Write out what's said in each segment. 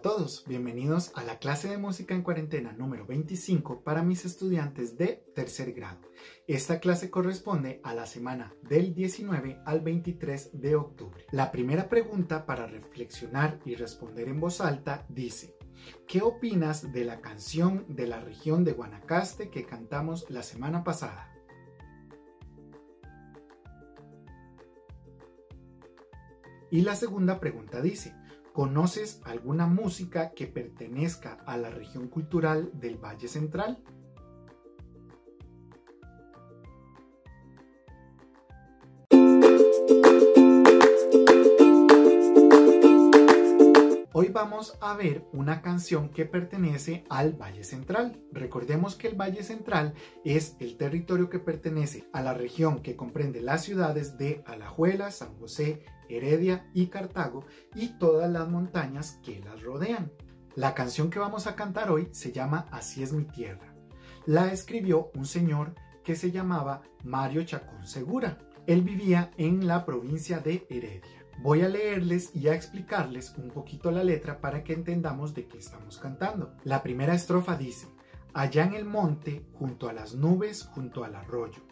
todos, bienvenidos a la clase de música en cuarentena número 25 para mis estudiantes de tercer grado. Esta clase corresponde a la semana del 19 al 23 de octubre. La primera pregunta para reflexionar y responder en voz alta dice, ¿qué opinas de la canción de la región de Guanacaste que cantamos la semana pasada? Y la segunda pregunta dice, ¿Conoces alguna música que pertenezca a la región cultural del Valle Central? Hoy vamos a ver una canción que pertenece al Valle Central. Recordemos que el Valle Central es el territorio que pertenece a la región que comprende las ciudades de Alajuela, San José, Heredia y Cartago y todas las montañas que las rodean. La canción que vamos a cantar hoy se llama Así es mi tierra. La escribió un señor que se llamaba Mario Chacón Segura. Él vivía en la provincia de Heredia. Voy a leerles y a explicarles un poquito la letra para que entendamos de qué estamos cantando. La primera estrofa dice, Allá en el monte, junto a las nubes, junto al arroyo,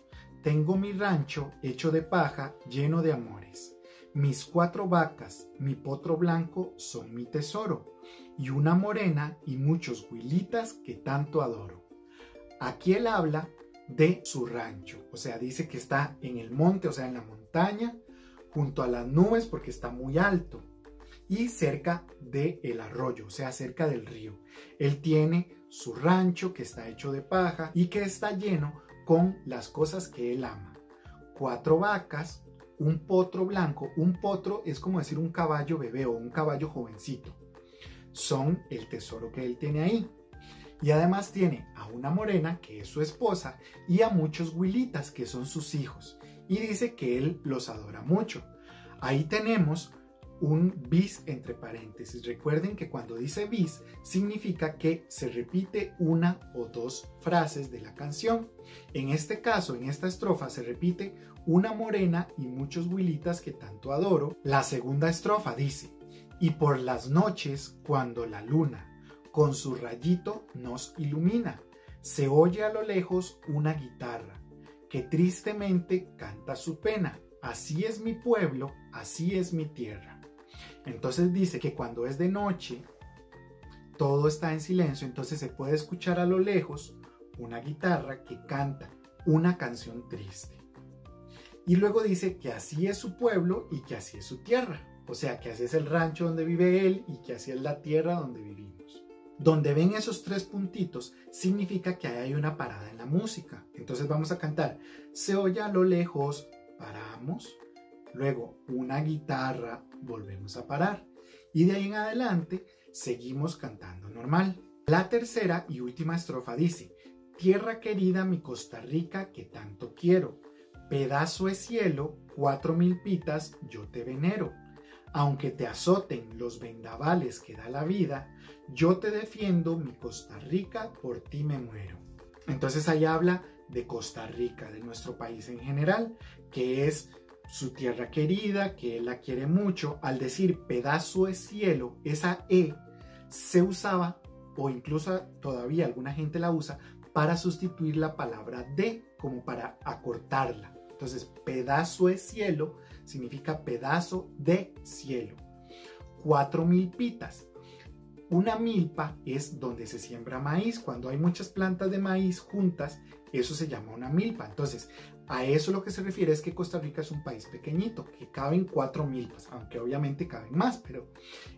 tengo mi rancho hecho de paja, lleno de amores. Mis cuatro vacas, mi potro blanco son mi tesoro, y una morena y muchos huilitas que tanto adoro. Aquí él habla de su rancho, o sea, dice que está en el monte, o sea, en la montaña, junto a las nubes porque está muy alto y cerca del el arroyo, o sea, cerca del río. Él tiene su rancho que está hecho de paja y que está lleno con las cosas que él ama. Cuatro vacas, un potro blanco. Un potro es como decir un caballo bebé o un caballo jovencito. Son el tesoro que él tiene ahí. Y además tiene a una morena, que es su esposa, y a muchos huilitas, que son sus hijos y dice que él los adora mucho. Ahí tenemos un bis entre paréntesis. Recuerden que cuando dice bis significa que se repite una o dos frases de la canción. En este caso, en esta estrofa, se repite una morena y muchos huilitas que tanto adoro. La segunda estrofa dice, y por las noches, cuando la luna con su rayito nos ilumina, se oye a lo lejos una guitarra que tristemente canta su pena. Así es mi pueblo, así es mi tierra. Entonces dice que cuando es de noche, todo está en silencio, entonces se puede escuchar a lo lejos una guitarra que canta una canción triste. Y luego dice que así es su pueblo y que así es su tierra. O sea, que así es el rancho donde vive él y que así es la tierra donde vivimos. Donde ven esos tres puntitos significa que hay una parada en la música. Entonces vamos a cantar. Se oye a lo lejos, paramos. Luego una guitarra, volvemos a parar. Y de ahí en adelante seguimos cantando normal. La tercera y última estrofa dice, Tierra querida mi Costa Rica que tanto quiero, pedazo de cielo, cuatro mil pitas, yo te venero. Aunque te azoten los vendavales que da la vida, yo te defiendo, mi Costa Rica, por ti me muero. Entonces ahí habla de Costa Rica, de nuestro país en general, que es su tierra querida, que él la quiere mucho. Al decir pedazo de cielo, esa E se usaba, o incluso todavía alguna gente la usa, para sustituir la palabra de, como para acortarla. Entonces, pedazo de cielo significa pedazo de cielo. Cuatro milpitas. Una milpa es donde se siembra maíz. Cuando hay muchas plantas de maíz juntas, eso se llama una milpa. Entonces, a eso lo que se refiere es que Costa Rica es un país pequeñito, que caben cuatro milpas, aunque obviamente caben más, pero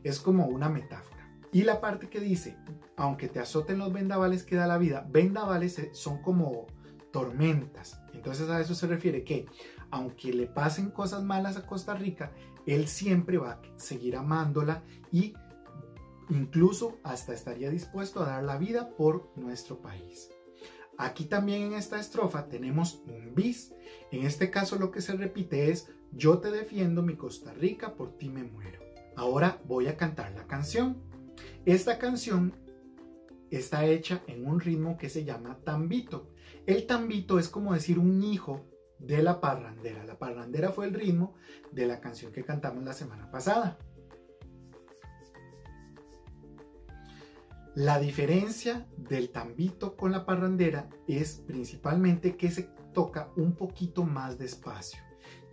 es como una metáfora. Y la parte que dice, aunque te azoten los vendavales que da la vida, vendavales son como tormentas. Entonces a eso se refiere que aunque le pasen cosas malas a Costa Rica, él siempre va a seguir amándola y incluso hasta estaría dispuesto a dar la vida por nuestro país. Aquí también en esta estrofa tenemos un bis. En este caso lo que se repite es yo te defiendo mi Costa Rica, por ti me muero. Ahora voy a cantar la canción. Esta canción está hecha en un ritmo que se llama tambito. El tambito es como decir un hijo de la parrandera. La parrandera fue el ritmo de la canción que cantamos la semana pasada. La diferencia del tambito con la parrandera es principalmente que se toca un poquito más despacio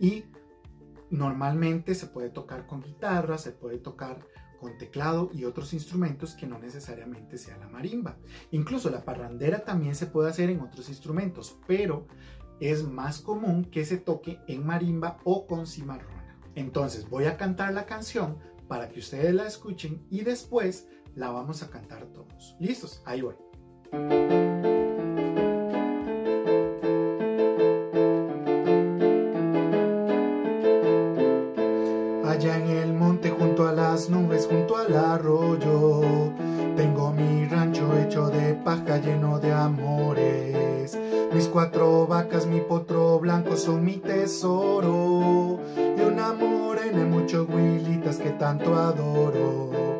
y normalmente se puede tocar con guitarra, se puede tocar con teclado y otros instrumentos que no necesariamente sea la marimba. Incluso la parrandera también se puede hacer en otros instrumentos, pero es más común que se toque en marimba o con cimarrona. Entonces voy a cantar la canción para que ustedes la escuchen y después la vamos a cantar todos. ¿Listos? Ahí voy. Allá en el monte junto a las nubes, junto al arroyo, tengo mi rancho hecho de paja lleno de amores. Mis cuatro vacas, mi potro blanco son mi tesoro. Y una morena y muchos huilitas que tanto adoro.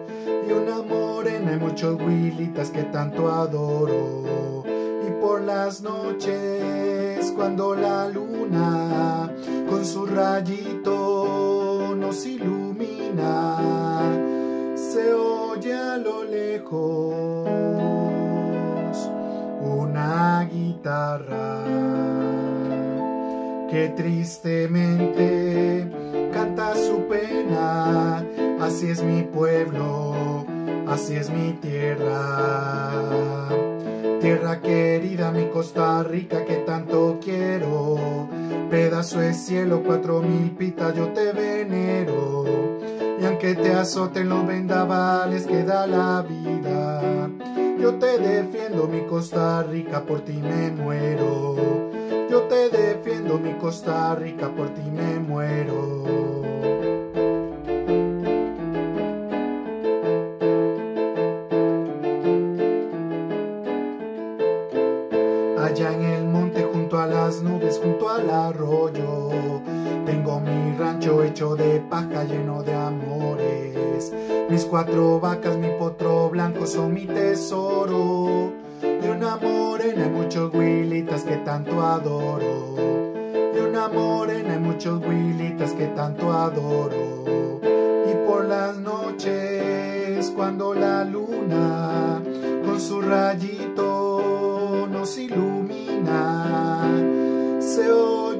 Muchos huilitas que tanto adoro. Y por las noches, cuando la luna con su rayito nos ilumina, se oye a lo lejos una guitarra que tristemente canta su pena. Así es mi pueblo, así es mi tierra. Tierra querida, mi Costa Rica que tanto quiero. Pedazo de cielo, cuatro mil pitas, yo te venero. Y aunque te azoten los vendavales que da la vida yo te defiendo mi Costa Rica, por ti me muero. Yo te defiendo mi Costa Rica, por ti me muero. De paja lleno de amores. Mis cuatro vacas, mi potro blanco son mi tesoro. Y una morena y muchos huilitas que tanto adoro. Y una morena y muchos huilitas que tanto adoro. Y por las noches, cuando la luna con su rayito nos ilumina, se oye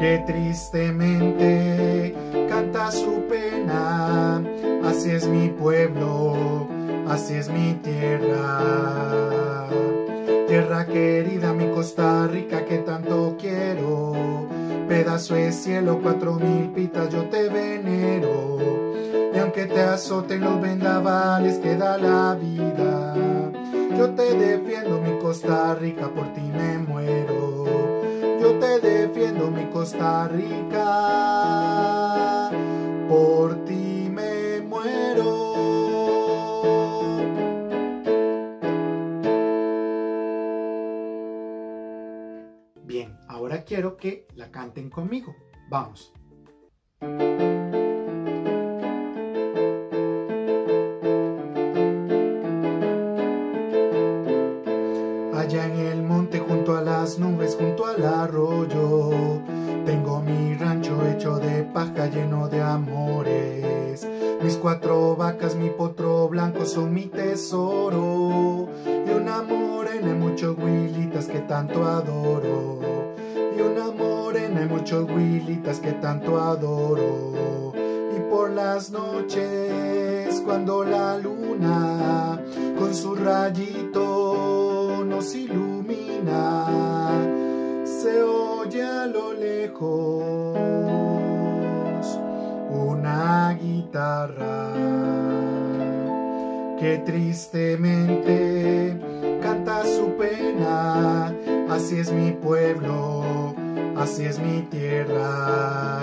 que tristemente canta su pena. Así es mi pueblo, así es mi tierra. Tierra querida, mi Costa Rica que tanto quiero. Pedazo de cielo, cuatro mil pitas, yo te venero. Y aunque te azoten los vendavales que da la vida, yo te defiendo mi Costa Rica, por ti me muero. Te defiendo mi Costa Rica, por ti me muero. Bien, ahora quiero que la canten conmigo. Vamos. Monte junto a las nubes, junto al arroyo, tengo mi rancho hecho de paja lleno de amores. Mis cuatro vacas, mi potro blanco son mi tesoro. Y una morena y muchos huilitas que tanto adoro. Y una morena y muchos huilitas que tanto adoro. Y por las noches, cuando la luna con su rayito ilumina, se oye a lo lejos una guitarra que tristemente canta su pena. Así es mi pueblo, así es mi tierra.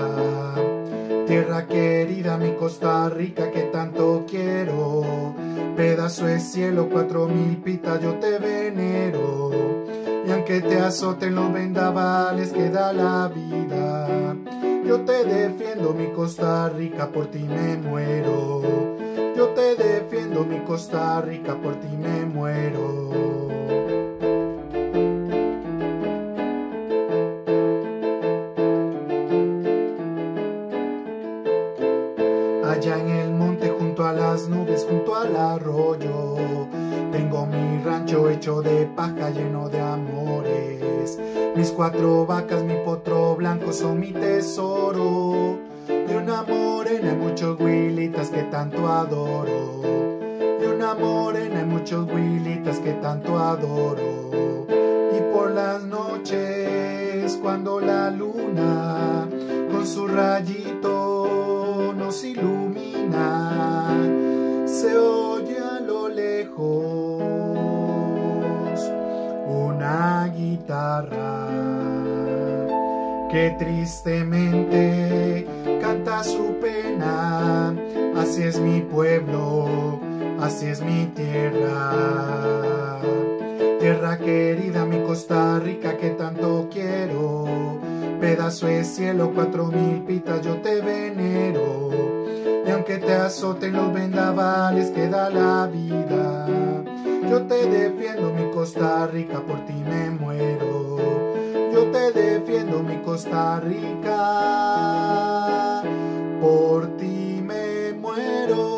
Tierra querida, mi Costa Rica que tanto quiero. Pedazo de cielo, cuatro mil pitas, yo te venero. Y aunque te azoten los vendavales que da la vida, yo te defiendo mi Costa Rica, por ti me muero. Yo te defiendo mi Costa Rica, por ti me muero. allá en el monte junto a las nubes, junto al arroyo. Tengo mi rancho hecho de paja lleno de amores. Mis cuatro vacas, mi potro blanco son mi tesoro. De una morena hay muchos huilitas que tanto adoro. De una morena hay muchos huilitas que tanto adoro. Y por las noches, cuando la luna con su rayito nos ilumina se oye a lo lejos una guitarra que tristemente canta su pena. Así es mi pueblo, así es mi tierra. Tierra querida, mi Costa Rica que tanto quiero. Pedazo de cielo, cuatro mil pitas, yo te venero. Te azoten los vendavales que da la vida, yo te defiendo mi Costa Rica, por ti me muero. Yo te defiendo mi Costa Rica, por ti me muero.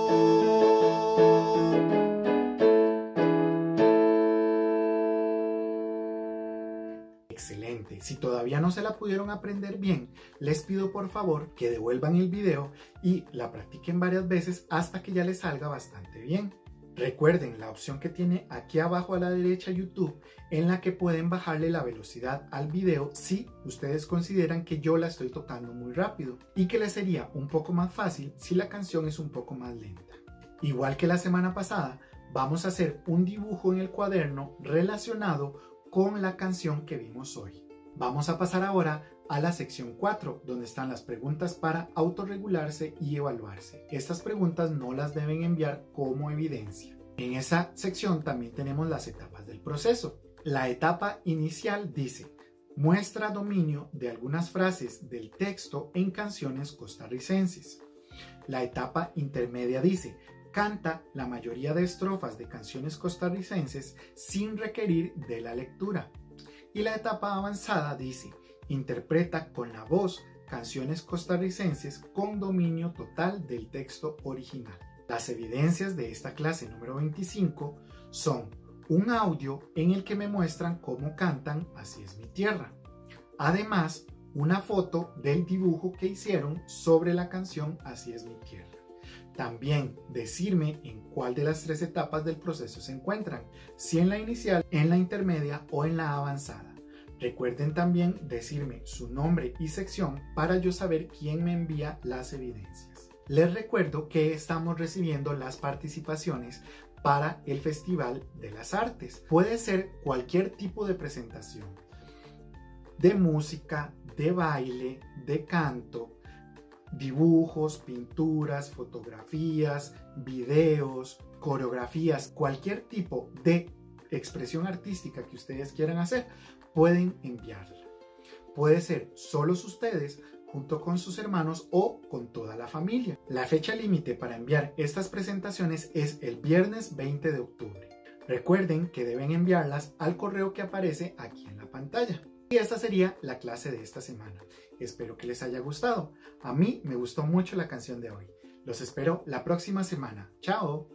Todavía no se la pudieron aprender bien, les pido por favor que devuelvan el video y la practiquen varias veces hasta que ya les salga bastante bien. Recuerden la opción que tiene aquí abajo a la derecha YouTube en la que pueden bajarle la velocidad al video si ustedes consideran que yo la estoy tocando muy rápido y que les sería un poco más fácil si la canción es un poco más lenta. Igual que la semana pasada, vamos a hacer un dibujo en el cuaderno relacionado con la canción que vimos hoy. Vamos a pasar ahora a la sección 4, donde están las preguntas para autorregularse y evaluarse. Estas preguntas no las deben enviar como evidencia. En esa sección también tenemos las etapas del proceso. La etapa inicial dice, muestra dominio de algunas frases del texto en canciones costarricenses. La etapa intermedia dice, canta la mayoría de estrofas de canciones costarricenses sin requerir de la lectura. Y la etapa avanzada dice, interpreta con la voz canciones costarricenses con dominio total del texto original. Las evidencias de esta clase número 25 son un audio en el que me muestran cómo cantan Así es mi tierra. Además, una foto del dibujo que hicieron sobre la canción Así es mi tierra. También decirme en cuál de las tres etapas del proceso se encuentran, si en la inicial, en la intermedia o en la avanzada. Recuerden también decirme su nombre y sección para yo saber quién me envía las evidencias. Les recuerdo que estamos recibiendo las participaciones para el Festival de las Artes. Puede ser cualquier tipo de presentación, de música, de baile, de canto, dibujos, pinturas, fotografías, videos, coreografías, cualquier tipo de expresión artística que ustedes quieran hacer pueden enviarla. Puede ser solos ustedes junto con sus hermanos o con toda la familia. La fecha límite para enviar estas presentaciones es el viernes 20 de octubre. Recuerden que deben enviarlas al correo que aparece aquí en la pantalla. Y esta sería la clase de esta semana. Espero que les haya gustado. A mí me gustó mucho la canción de hoy. Los espero la próxima semana. ¡Chao!